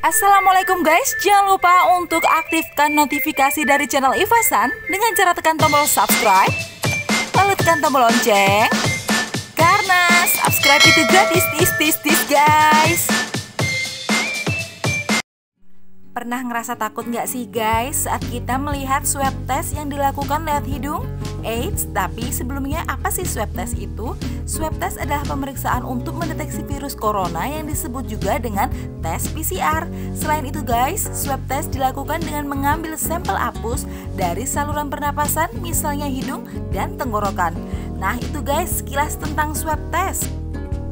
Assalamualaikum guys, jangan lupa untuk aktifkan notifikasi dari channel Ivasan dengan cara tekan tombol subscribe, lalu tekan tombol lonceng, karena subscribe itu gratis, tis tis tis guys. Pernah ngerasa takut nggak sih guys saat kita melihat swab test yang dilakukan lewat hidung? Eits, tapi sebelumnya apa sih swab test itu? Swab test adalah pemeriksaan untuk mendeteksi virus corona yang disebut juga dengan tes PCR. Selain itu guys, swab test dilakukan dengan mengambil sampel apus dari saluran pernapasan misalnya hidung dan tenggorokan. Nah itu guys sekilas tentang swab test.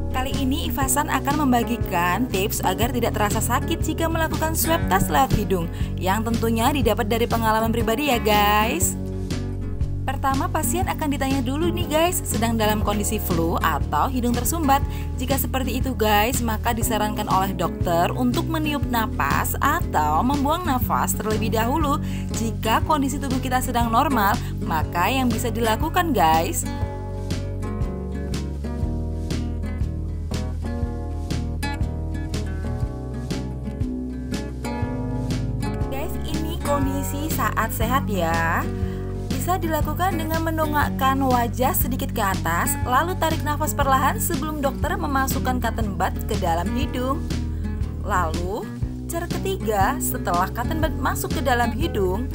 Kali ini Ivasan akan membagikan tips agar tidak terasa sakit jika melakukan swab test lewat hidung yang tentunya didapat dari pengalaman pribadi ya guys. Pertama, pasien akan ditanya dulu nih guys, sedang dalam kondisi flu atau hidung tersumbat. Jika seperti itu guys, maka disarankan oleh dokter untuk meniup napas atau membuang nafas terlebih dahulu. Jika kondisi tubuh kita sedang normal, maka yang bisa dilakukan guys, kondisi saat sehat ya bisa dilakukan dengan mendongakkan wajah sedikit ke atas, lalu tarik nafas perlahan sebelum dokter memasukkan cotton bud ke dalam hidung. Lalu, cara ketiga, setelah cotton bud masuk ke dalam hidung,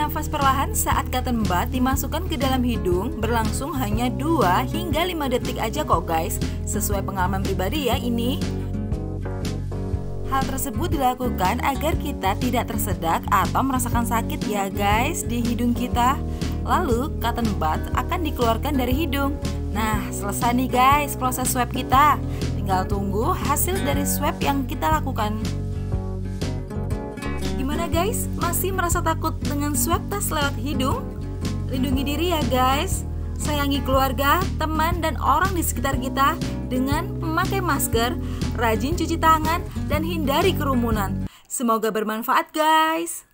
nafas perlahan saat cotton bud dimasukkan ke dalam hidung berlangsung hanya 2 hingga 5 detik aja kok guys. Sesuai pengalaman pribadi ya ini. Hal tersebut dilakukan agar kita tidak tersedak atau merasakan sakit ya guys di hidung kita. Lalu cotton bud akan dikeluarkan dari hidung. Nah, selesai nih guys proses swab kita. Tinggal tunggu hasil dari swab yang kita lakukan. Guys? Masih merasa takut dengan swab test lewat hidung? Lindungi diri ya guys. Sayangi keluarga, teman, dan orang di sekitar kita dengan memakai masker, rajin cuci tangan, dan hindari kerumunan. Semoga bermanfaat guys.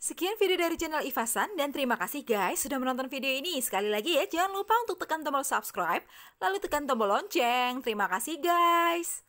Sekian video dari channel Ivasan dan terima kasih guys sudah menonton video ini. Sekali lagi ya, jangan lupa untuk tekan tombol subscribe, lalu tekan tombol lonceng. Terima kasih guys.